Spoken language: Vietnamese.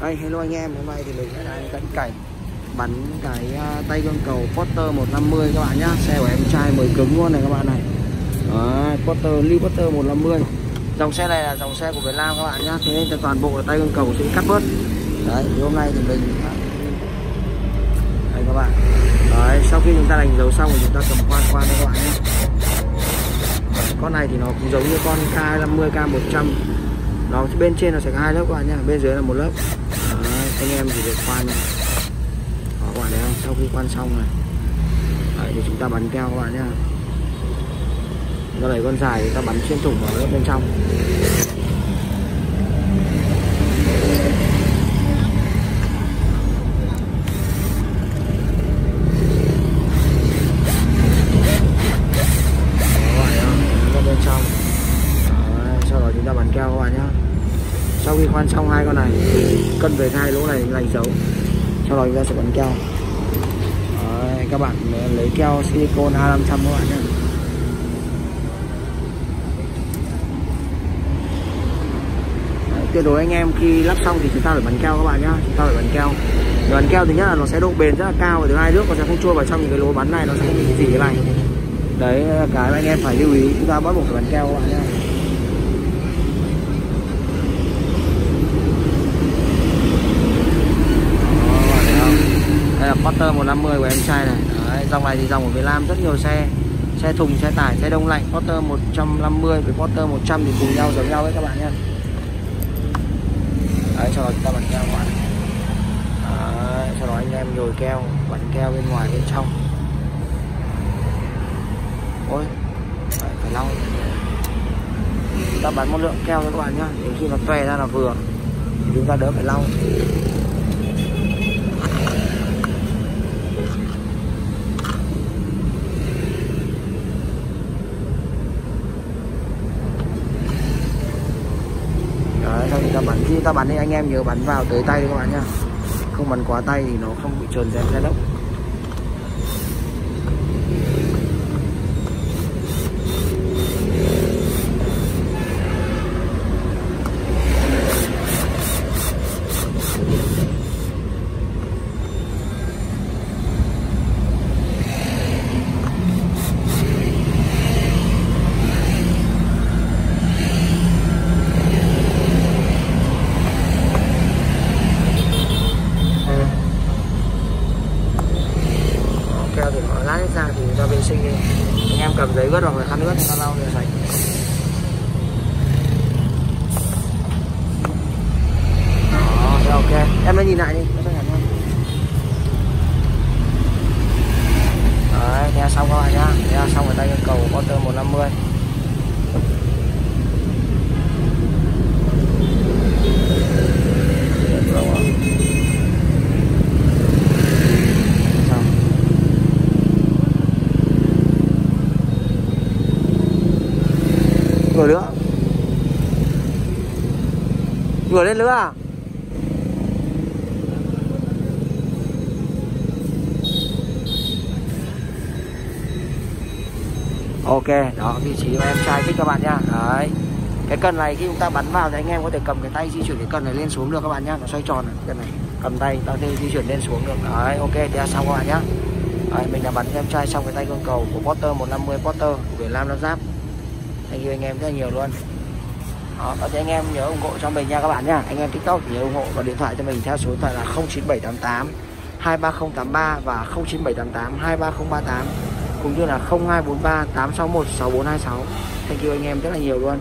đây hello anh em hôm nay thì mình đang cận cảnh bắn cái à, tay gương cầu Potter 150 các bạn nhá. Xe của em trai mới cứng luôn này các bạn này. Đó, Potter Lee Potter 150 dòng xe này là dòng xe của Việt Nam các bạn nhá. Thế nên toàn bộ là tay gương cầu sẽ cắt bớt. Đấy thì hôm nay thì mình đây các bạn. Đấy sau khi chúng ta đánh dấu xong thì chúng ta cầm quan quan đây các bạn nhé con này thì nó cũng giống như con K50 K100 nó bên trên nó sẽ có hai lớp các bạn nhá. Bên dưới là một lớp anh em thì được quan Đó, các bạn thấy không? Sau khi quan xong này. Đấy, thì chúng ta bắn keo các bạn nhá. Do này con dài thì ta bắn xuyên thủng vào lớp bên trong. Bên trong. Đó, sau đó chúng ta bắn keo các bạn nhé sau khi khoan xong hai con này cân về hai lỗ này lành dấu. Sau đó chúng ta sẽ bắn keo. Đấy, các bạn lấy keo silicon A500 các bạn nhé. Tuyệt đối anh em khi lắp xong thì chúng ta phải bắn keo các bạn nhá. Chúng ta phải bắn keo. Để bắn keo thứ nhất là nó sẽ độ bền rất là cao và thứ hai nước nó sẽ không trôi vào trong những cái lỗ bắn này nó sẽ không bị gì cái này. Đấy cái mà anh em phải lưu ý. Chúng ta bắt buộc phải bắn keo các bạn nhá đây là Potter 150 của em trai này đấy, dòng này thì dòng của Việt Nam rất nhiều xe xe thùng xe tải xe đông lạnh Potter 150 với Potter 100 thì cùng nhau giống nhau đấy các bạn nhé đấy sau đó chúng ta bắn keo ngoài đấy, sau đó anh em nhồi keo bắn keo bên ngoài bên trong ôi đấy, phải lau chúng ta bắn một lượng keo cho các bạn nhá đến khi nó tòe ra là vừa chúng ta đỡ phải lau Đấy, sau khi ta bắn khi ta bắn thì anh em nhớ bắn vào tới tay các bạn nha, không bắn quá tay thì nó không bị trơn rém ra đất. Keo ra thì ra vệ sinh đi. Anh em cầm giấy ướt hoặc là khăn ướt cho nó lau cho sạch. Đó ok. Em lên nhìn lại đi đấy nghe xong các bạn nhá. Nghe xong ở đây yêu cầu motor 150 rồi nữa. Ngửa lên nữa à? Ok đó vị trí mà em trai thích các bạn nhá. Đấy. Cái cần này khi chúng ta bắn vào thì anh em có thể cầm cái tay di chuyển cái cần này lên xuống được các bạn nhá. Nó xoay tròn này cần này. Cầm tay ta thể di chuyển lên xuống được. Đấy ok thì xong các bạn nhá. Đấy, mình đã bắn em trai xong cái tay con cầu của Potter 150 Potter của Việt Nam Lắp Ráp thank you anh em rất là nhiều luôn. Đó, có thể anh em nhớ ủng hộ cho mình nha các bạn nha. anh em tiktok nhớ ủng hộ và điện thoại cho mình theo số điện thoại là 09788 23083 và 09788 23038 cũng như là 0243 861 6426 thank you anh em rất là nhiều luôn.